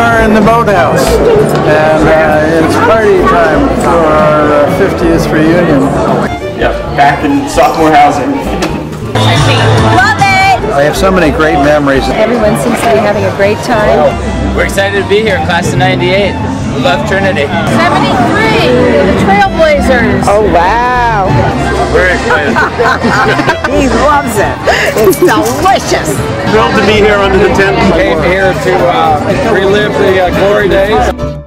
Are in the boathouse, and uh, it's party time for our uh, 50th reunion. Yep, back in sophomore housing. Love it! I have so many great memories. Everyone seems to be having a great time. We're excited to be here, class of 98. We love Trinity. 73, the Trailblazers. Oh, wow. Very excited. He loves it. It's delicious. Thrilled to be here under the tent. Came here to uh, relive the uh, glory days.